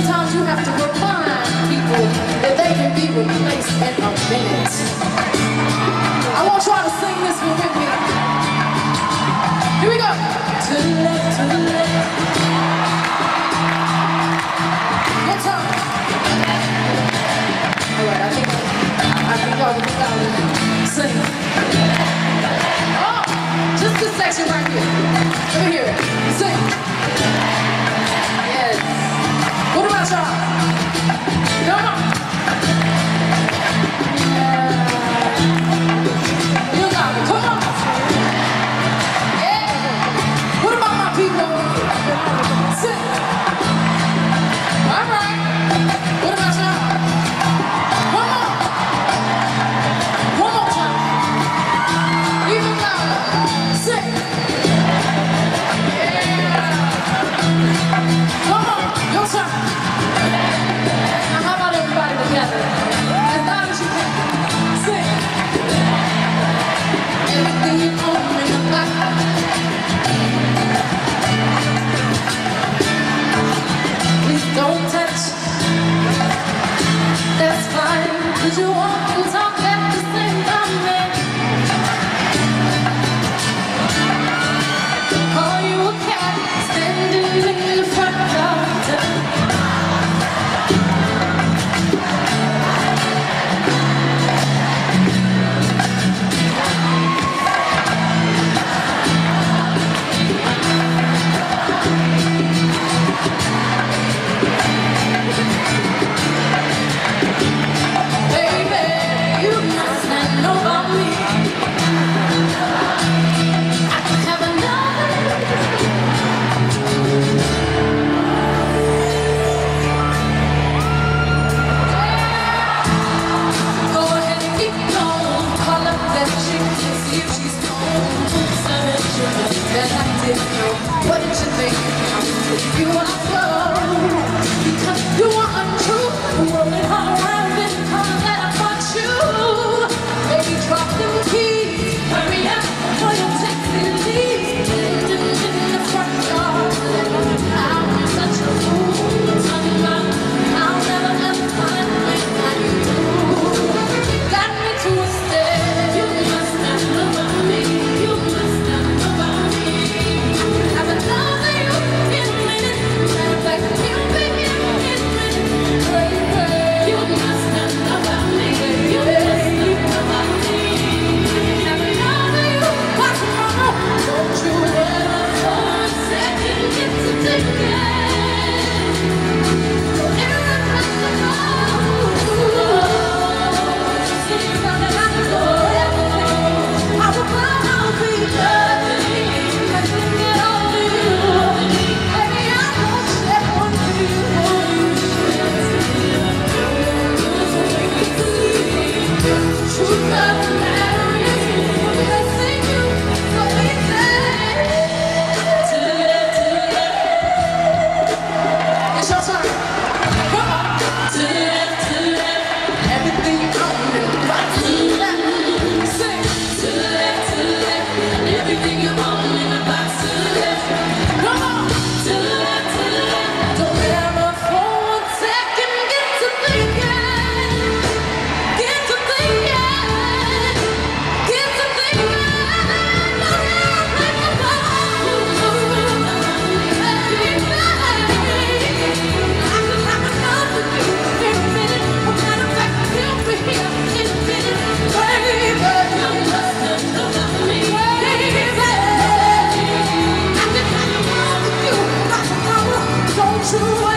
Sometimes you have to remind people that they can be replaced in a minute. I won't try to sing this one with me. Here we go. To the left, to the left. Your turn. All right, I think I think y'all can start sing. Oh, just this section right here. Let me hear it. to